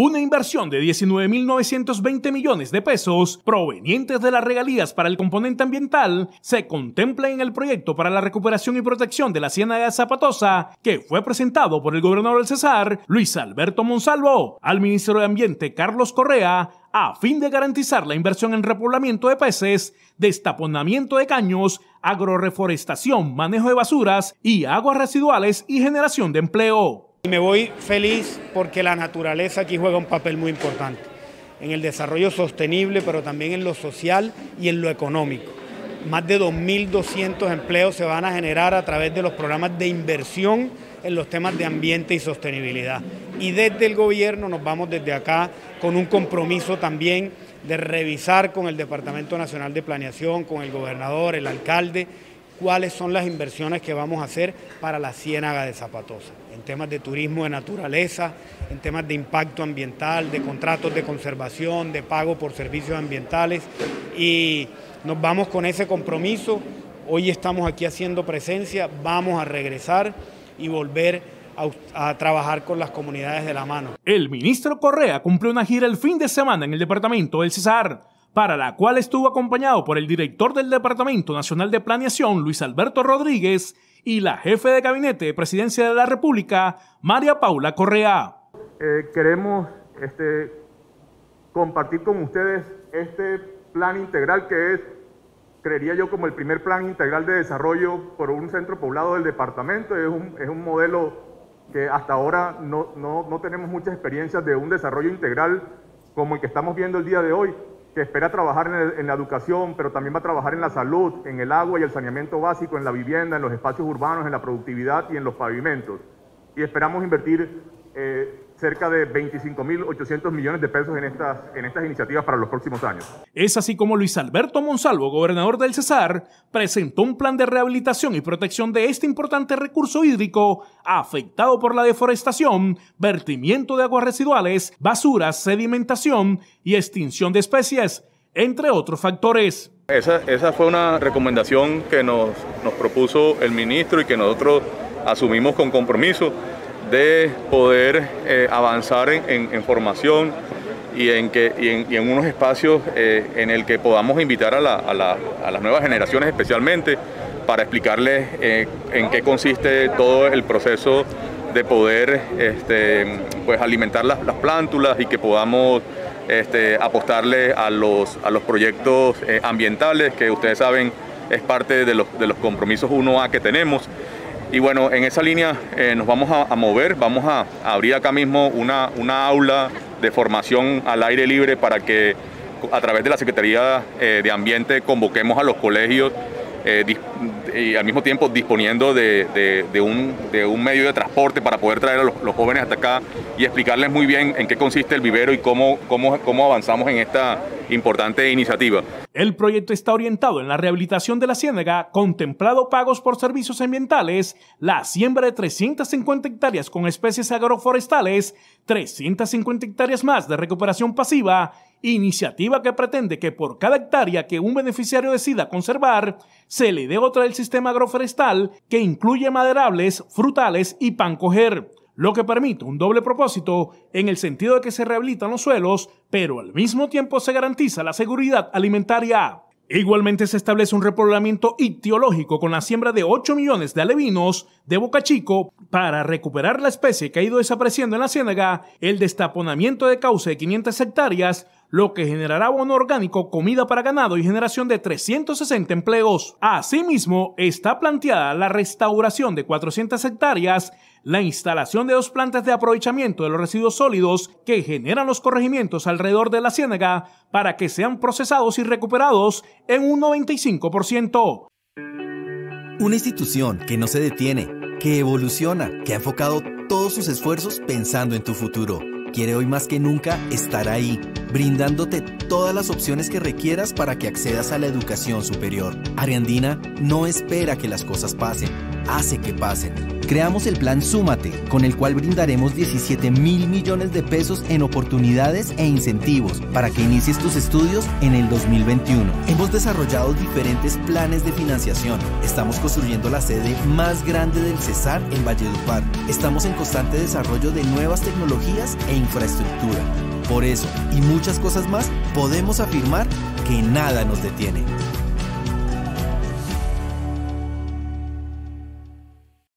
Una inversión de 19.920 millones de pesos provenientes de las regalías para el componente ambiental se contempla en el proyecto para la recuperación y protección de la Ciénaga Zapatosa que fue presentado por el gobernador del Cesar, Luis Alberto Monsalvo, al ministro de Ambiente Carlos Correa a fin de garantizar la inversión en repoblamiento de peces, destaponamiento de caños, agroreforestación, manejo de basuras y aguas residuales y generación de empleo. Me voy feliz porque la naturaleza aquí juega un papel muy importante en el desarrollo sostenible, pero también en lo social y en lo económico. Más de 2.200 empleos se van a generar a través de los programas de inversión en los temas de ambiente y sostenibilidad. Y desde el gobierno nos vamos desde acá con un compromiso también de revisar con el Departamento Nacional de Planeación, con el gobernador, el alcalde, cuáles son las inversiones que vamos a hacer para la ciénaga de Zapatosa, en temas de turismo de naturaleza, en temas de impacto ambiental, de contratos de conservación, de pago por servicios ambientales y nos vamos con ese compromiso. Hoy estamos aquí haciendo presencia, vamos a regresar y volver a, a, trabajar con las comunidades de la mano. El ministro Correa cumplió una gira el fin de semana en el departamento del Cesar para la cual estuvo acompañado por el director del Departamento Nacional de Planeación, Luis Alberto Rodríguez, y la jefe de gabinete de Presidencia de la República, María Paula Correa. Eh, queremos este, compartir con ustedes este plan integral que es, creería yo, como el primer plan integral de desarrollo por un centro poblado del departamento. Es un, es un modelo que hasta ahora no, no, no tenemos muchas experiencias de un desarrollo integral como el que estamos viendo el día de hoy que espera trabajar en, la educación, pero también va a trabajar en la salud, en el agua y el saneamiento básico, en la vivienda, en los espacios urbanos, en la productividad y en los pavimentos. Y esperamos invertir eh, cerca de 25.800 millones de pesos en estas, en estas iniciativas para los próximos años. Es así como Luis Alberto Monsalvo, gobernador del Cesar, presentó un plan de rehabilitación y protección de este importante recurso hídrico afectado por la deforestación, vertimiento de aguas residuales, basuras, sedimentación y extinción de especies, entre otros factores. Esa, esa fue una recomendación que nos, nos propuso el ministro y que nosotros asumimos con compromiso de poder eh, avanzar en, formación y en, que, en, unos espacios eh, en el que podamos invitar a, las nuevas generaciones especialmente para explicarles eh, en qué consiste todo el proceso de poder este, pues alimentar las, plántulas y que podamos este, apostarle a los, a los proyectos ambientales que ustedes saben es parte de los, de los compromisos 1A que tenemos y bueno, en esa línea eh, nos vamos a, mover, vamos a, abrir acá mismo una, una, aula de formación al aire libre para que a través de la Secretaría eh, de Ambiente convoquemos a los colegios eh, y al mismo tiempo disponiendo de, un, de, un, medio de transporte para poder traer a los, jóvenes hasta acá y explicarles muy bien en qué consiste el vivero y cómo, cómo, cómo avanzamos en esta importante iniciativa. El proyecto está orientado en la rehabilitación de la ciénaga, contemplado pagos por servicios ambientales, la siembra de 350 hectáreas con especies agroforestales, 350 hectáreas más de recuperación pasiva, iniciativa que pretende que por cada hectárea que un beneficiario decida conservar, se le dé otra del sistema agroforestal que incluye maderables, frutales y pan coger lo que permite un doble propósito en el sentido de que se rehabilitan los suelos, pero al mismo tiempo se garantiza la seguridad alimentaria. Igualmente se establece un repoblamiento ictiológico con la siembra de 8 millones de alevinos de Boca Chico para recuperar la especie que ha ido desapareciendo en la ciénaga, el destaponamiento de cauce de 500 hectáreas, lo que generará abono orgánico, comida para ganado y generación de 360 empleos. Asimismo, está planteada la restauración de 400 hectáreas, la instalación de dos plantas de aprovechamiento de los residuos sólidos que generan los corregimientos alrededor de la ciénaga para que sean procesados y recuperados en un 95%. Una institución que no se detiene, que evoluciona, que ha enfocado todos sus esfuerzos pensando en tu futuro. Quiere hoy más que nunca estar ahí brindándote todas las opciones que requieras para que accedas a la educación superior. Ariandina no espera que las cosas pasen, hace que pasen. Creamos el plan Súmate, con el cual brindaremos 17 mil millones de pesos en oportunidades e incentivos para que inicies tus estudios en el 2021. Hemos desarrollado diferentes planes de financiación. Estamos construyendo la sede más grande del Cesar en Valledupar. Estamos en constante desarrollo de nuevas tecnologías e infraestructura. Por eso y muchas cosas más, podemos afirmar que nada nos detiene.